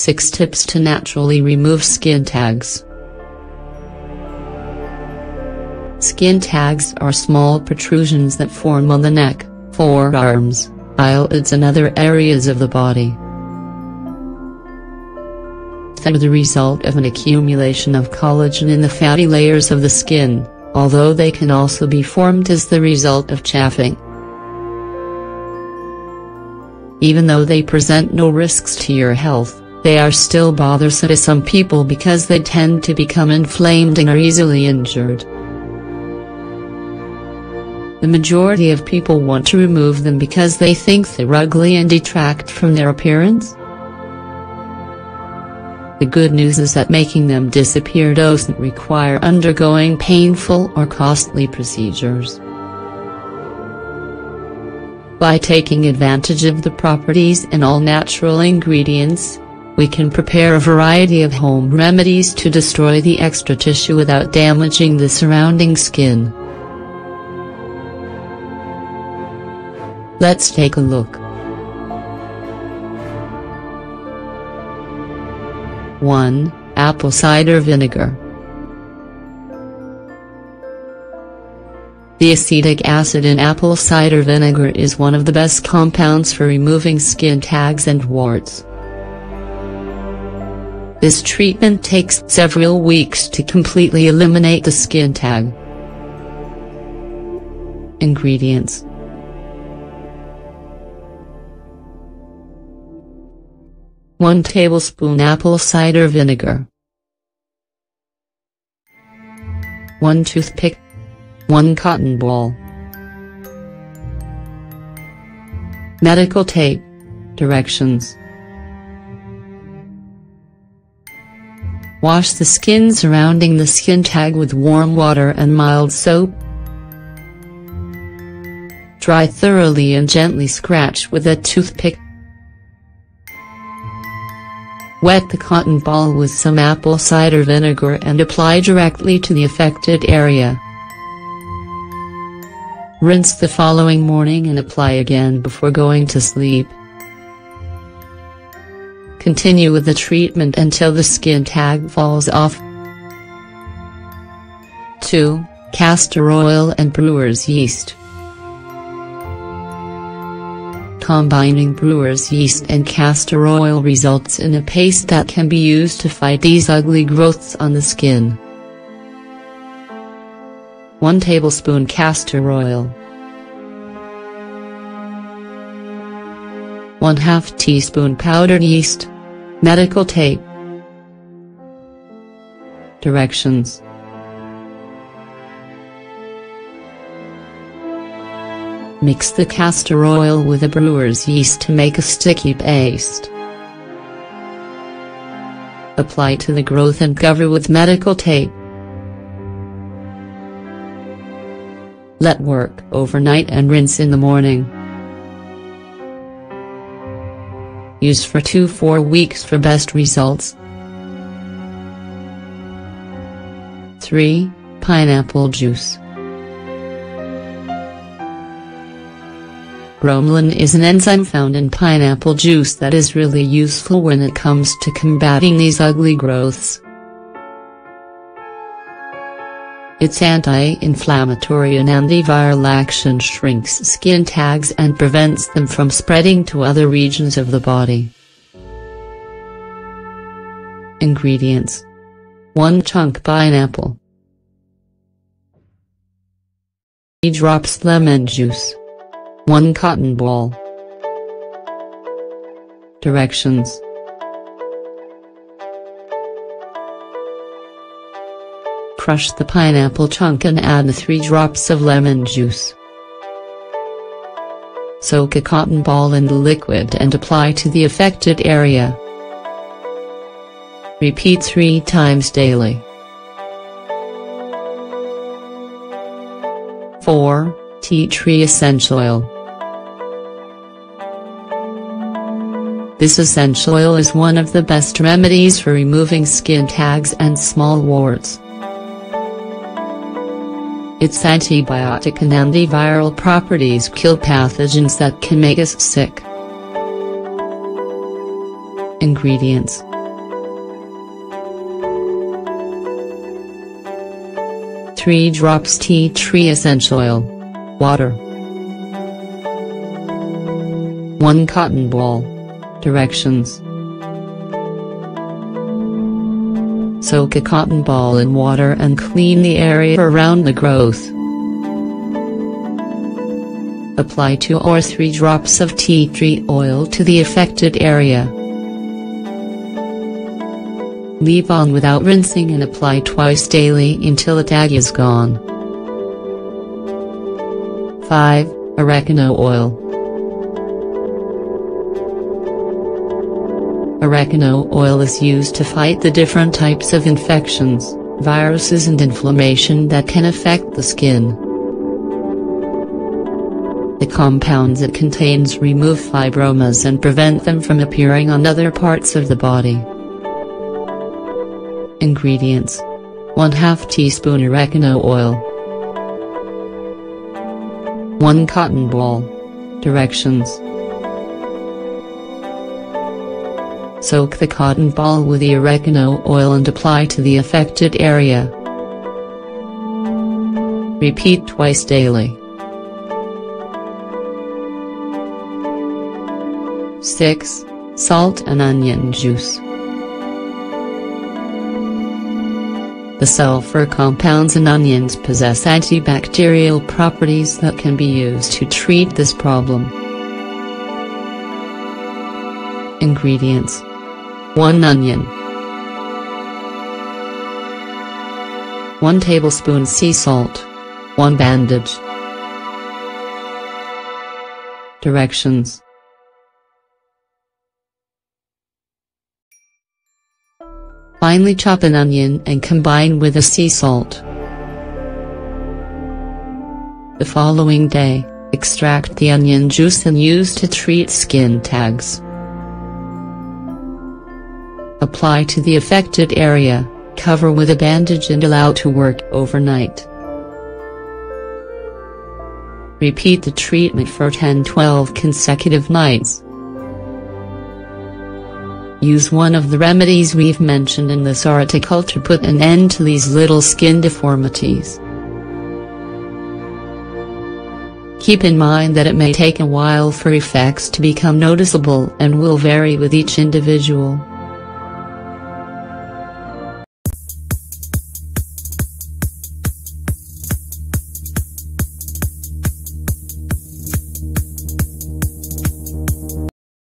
6 Tips to Naturally Remove Skin Tags Skin tags are small protrusions that form on the neck, forearms, eyelids and other areas of the body. They are the result of an accumulation of collagen in the fatty layers of the skin, although they can also be formed as the result of chafing. Even though they present no risks to your health, they are still bothersome to some people because they tend to become inflamed and are easily injured. The majority of people want to remove them because they think they're ugly and detract from their appearance. The good news is that making them disappear doesn't require undergoing painful or costly procedures. By taking advantage of the properties in all natural ingredients, we can prepare a variety of home remedies to destroy the extra tissue without damaging the surrounding skin. Let's take a look. 1. Apple cider vinegar. The acetic acid in apple cider vinegar is one of the best compounds for removing skin tags and warts. This treatment takes several weeks to completely eliminate the skin tag. Ingredients. 1 tablespoon apple cider vinegar. 1 toothpick. 1 cotton ball. Medical tape. Directions Wash the skin surrounding the skin tag with warm water and mild soap. Dry thoroughly and gently scratch with a toothpick. Wet the cotton ball with some apple cider vinegar and apply directly to the affected area. Rinse the following morning and apply again before going to sleep. Continue with the treatment until the skin tag falls off. 2. Castor oil and brewer's yeast. Combining brewer's yeast and castor oil results in a paste that can be used to fight these ugly growths on the skin. 1 tablespoon castor oil 1 2 teaspoon powdered yeast Medical tape Directions Mix the castor oil with the brewer's yeast to make a sticky paste. Apply to the growth and cover with medical tape. Let work overnight and rinse in the morning. Use for 2-4 weeks for best results. 3. Pineapple juice. Bromelain is an enzyme found in pineapple juice that is really useful when it comes to combating these ugly growths. Its anti-inflammatory and antiviral action shrinks skin tags and prevents them from spreading to other regions of the body. Ingredients. 1 chunk pineapple. 3 drops lemon juice. 1 cotton ball. Directions Crush the pineapple chunk and add 3 drops of lemon juice. Soak a cotton ball in the liquid and apply to the affected area. Repeat 3 times daily. 4. Tea tree essential oil. This essential oil is one of the best remedies for removing skin tags and small warts. Its antibiotic and antiviral properties kill pathogens that can make us sick. Ingredients Three drops tea tree essential oil. Water. 1 cotton ball. Directions Soak a cotton ball in water and clean the area around the growth. Apply 2 or 3 drops of tea tree oil to the affected area. Leave on without rinsing and apply twice daily until the tag is gone. 5. Oregano oil. Oregano oil is used to fight the different types of infections, viruses and inflammation that can affect the skin. The compounds it contains remove fibromas and prevent them from appearing on other parts of the body. Ingredients 1 2 teaspoon oregano oil 1 cotton ball Directions Soak the cotton ball with the oregano oil and apply to the affected area. Repeat twice daily. 6. Salt and onion juice. The sulfur compounds in onions possess antibacterial properties that can be used to treat this problem. Ingredients 1 onion 1 tablespoon sea salt 1 bandage Directions Finely chop an onion and combine with the sea salt. The following day, extract the onion juice and use to treat skin tags. Apply to the affected area, cover with a bandage and allow to work overnight. Repeat the treatment for 10-12 consecutive nights. Use one of the remedies we've mentioned in this article to put an end to these little skin deformities. Keep in mind that it may take a while for effects to become noticeable and will vary with each individual.